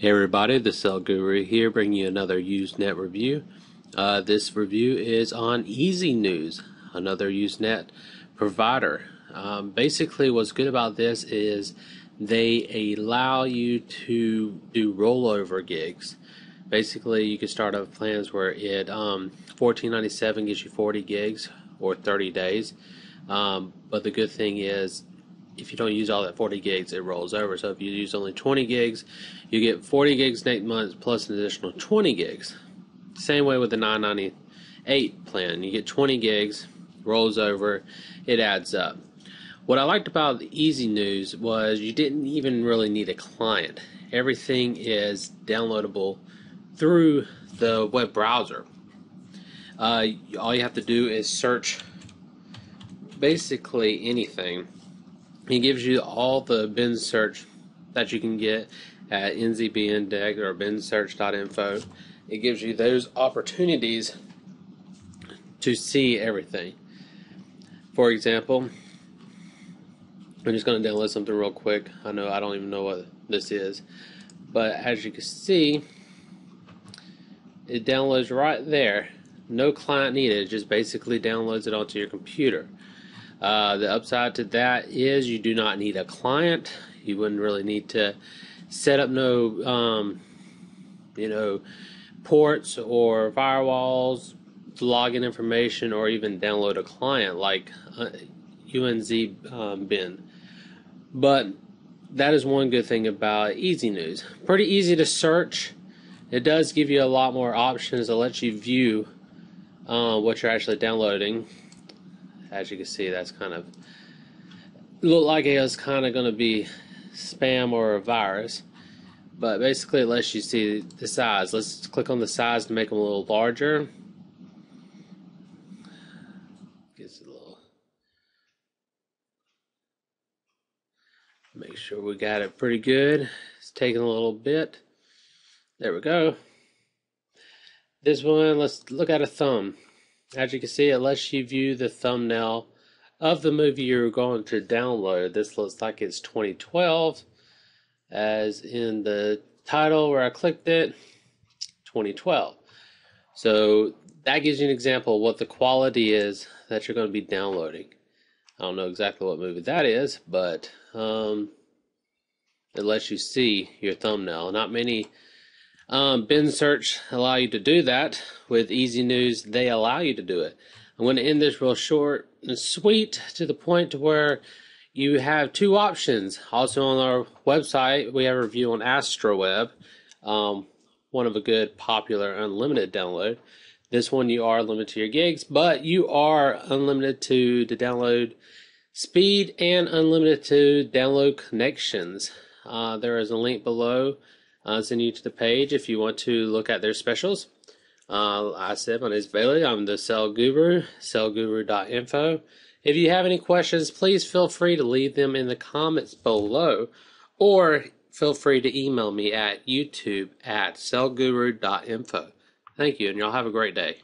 Hey everybody, the Sale Guru here, bringing you another Usenet review. Uh, this review is on Easynews, another Usenet provider. Um, basically, what's good about this is they allow you to do rollover gigs. Basically, you can start up plans where it um, 14.97 gives you 40 gigs or 30 days. Um, but the good thing is if you don't use all that 40 gigs, it rolls over. So if you use only 20 gigs, you get 40 gigs next month plus an additional 20 gigs. Same way with the 998 plan. You get 20 gigs, rolls over, it adds up. What I liked about the Easynews was you didn't even really need a client. Everything is downloadable through the web browser. Uh, all you have to do is search basically anything he gives you all the bin search that you can get at nzbindex or binsearch.info. It gives you those opportunities to see everything. For example, I'm just going to download something real quick. I know I don't even know what this is, but as you can see, it downloads right there. No client needed, it just basically downloads it onto your computer. Uh, the upside to that is you do not need a client. You wouldn't really need to set up no, um, you know, ports or firewalls, login information, or even download a client like uh, UNZ um, bin. But that is one good thing about Easynews. Pretty easy to search. It does give you a lot more options. It lets you view uh, what you're actually downloading as you can see, that's kind of looked like it was kind of going to be spam or a virus. But basically, it lets you see the size. Let's click on the size to make them a little larger. Gets a little. Make sure we got it pretty good. It's taking a little bit. There we go. This one, let's look at a thumb. As you can see, it lets you view the thumbnail of the movie you're going to download. This looks like it's 2012, as in the title where I clicked it, 2012. So that gives you an example of what the quality is that you're going to be downloading. I don't know exactly what movie that is, but um, it lets you see your thumbnail. Not many um, bin search allow you to do that. With Easynews, they allow you to do it. I'm going to end this real short and sweet to the point to where you have two options. Also on our website, we have a review on Astraweb, um, one of a good popular unlimited download. This one you are limited to your gigs, but you are unlimited to the download speed and unlimited to download connections. Uh, there is a link below uh, send you to the page if you want to look at their specials. Uh, I said, my name is Bailey. I'm the Sale Guru, saleguru.info. If you have any questions, please feel free to leave them in the comments below or feel free to email me at youtube at saleguru.info. Thank you, and y'all have a great day.